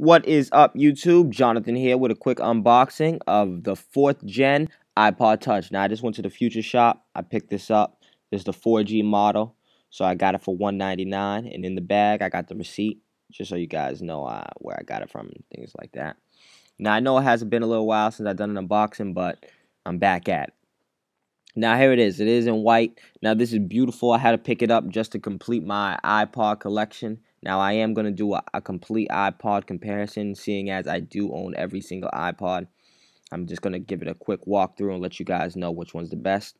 What is up, YouTube? Jonathan here with a quick unboxing of the fourth gen iPod Touch. Now, I just went to the Future Shop. I picked this up. This is the 4G model, so I got it for 199. And in the bag, I got the receipt, just so you guys know uh, where I got it from and things like that. Now, I know it hasn't been a little while since I've done an unboxing, but I'm back at it. Now, here it is. It is in white. Now, this is beautiful. I had to pick it up just to complete my iPod collection. Now, I am going to do a, a, complete iPod comparison, seeing as I do own every single iPod. I'm just going to give it a quick walkthrough and let you guys know which one's the best.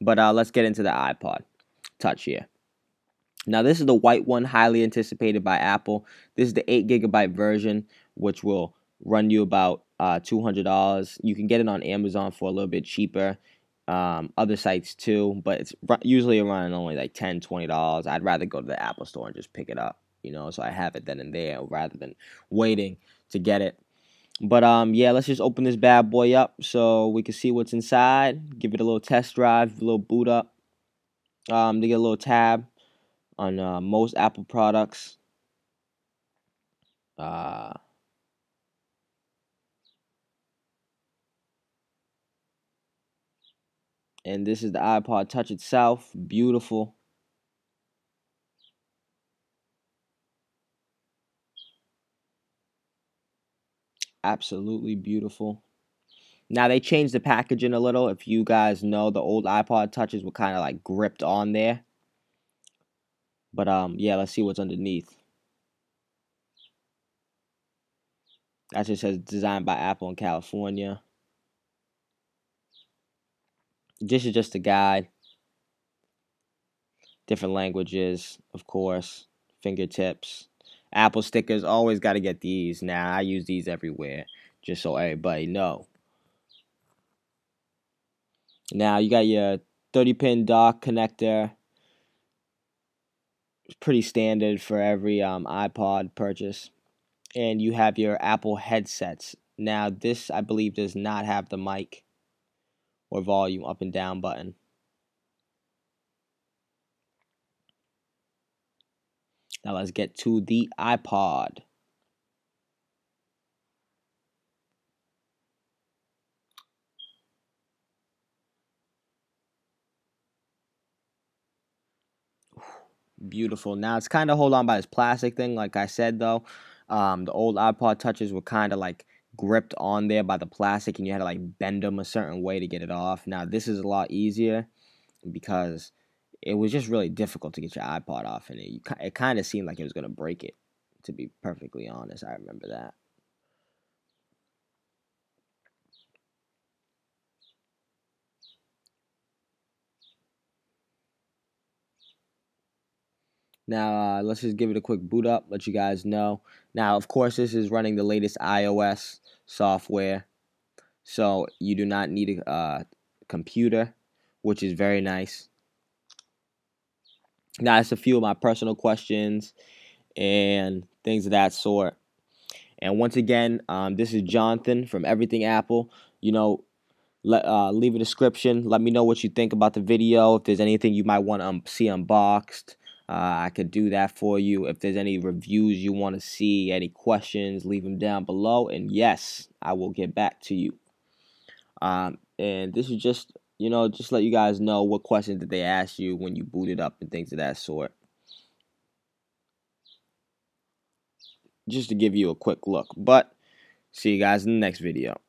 But uh, let's get into the iPod Touch here. Now, this is the white one, highly anticipated by Apple. This is the 8 gigabyte version, which will run you about uh, $200. You can get it on Amazon for a little bit cheaper. Um, other sites too, but it's usually around only like $10, $20. I'd rather go to the Apple store and just pick it up you know, so I have it then and there rather than waiting to get it. But um, yeah, let's just open this bad boy up so we can see what's inside. Give it a little test drive, a little boot up. Um, to get a little tab on uh, most Apple products. Uh, and this is the iPod Touch itself, beautiful. Absolutely beautiful. Now they changed the packaging a little. If you guys know, the old iPod touches were kind of like gripped on there. But um, yeah, let's see what's underneath. That just says designed by Apple in California. This is just a guide. Different languages, of course. Fingertips. Apple stickers, always got to get these. Now, I use these everywhere, just so everybody know. Now, you got your 30 pin dock connector. It's pretty standard for every um, iPod purchase. And you have your Apple headsets. Now, this, I believe, does not have the mic or volume up and down button. Now let's get to the iPod. Beautiful. Now it's kind of hold on by this plastic thing. Like I said though, um, the old iPod touches were kind of like gripped on there by the plastic, and you had to like bend them a certain way to get it off. Now this is a lot easier because it was just really difficult to get your iPod off, and it it kind of seemed like it was gonna break it. To be perfectly honest, I remember that. Now, uh, let's just give it a quick boot up, let you guys know. Now, of course, this is running the latest iOS software, so you do not need a uh, computer, which is very nice. Now, that's a few of my personal questions and things of that sort. And once again, um, this is Jonathan from Everything Apple. You know, let, uh, leave a description. Let me know what you think about the video. If there's anything you might want to um, see unboxed, uh, I could do that for you. If there's any reviews you want to see, any questions, leave them down below. And yes, I will get back to you. Um, and this is just you know, just let you guys know what questions that they ask you when you booted up and things of that sort. Just to give you a quick look. But see you guys in the next video.